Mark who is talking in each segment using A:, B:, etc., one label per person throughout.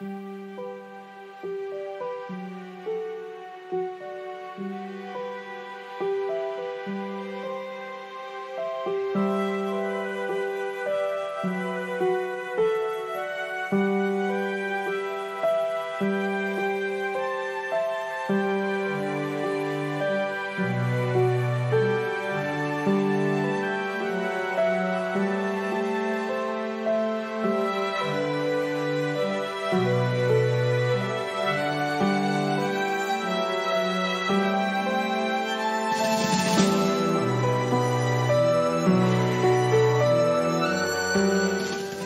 A: Música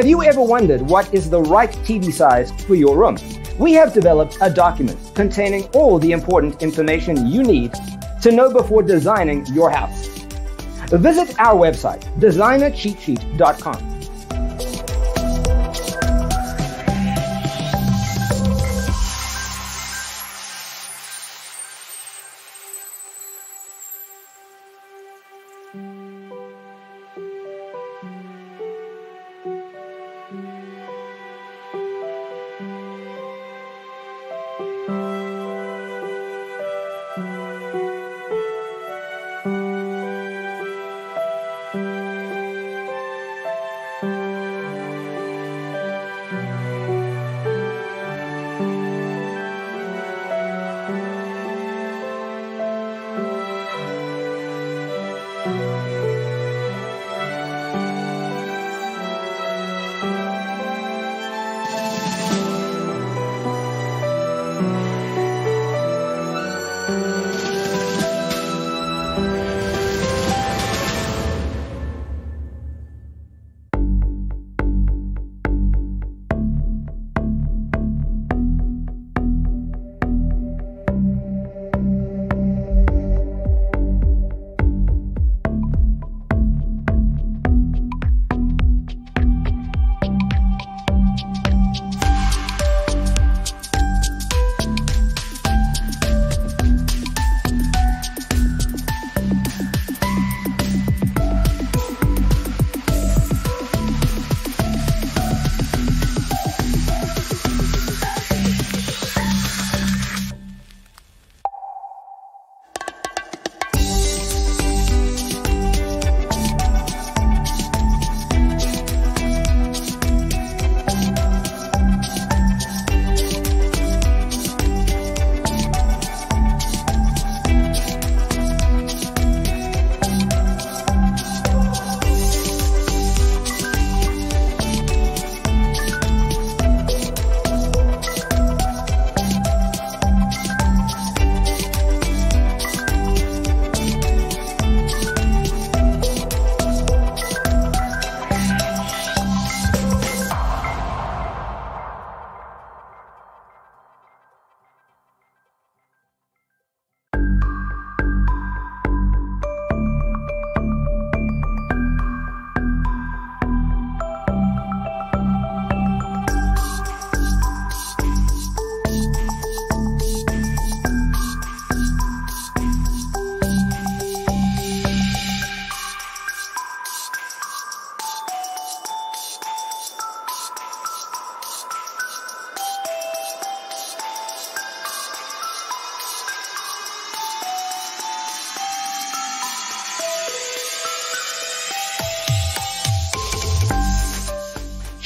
A: Have you ever wondered what is the right TV size for your room? We have developed a document containing all the important information you need to know before designing your house. Visit our website, designercheatsheet.com.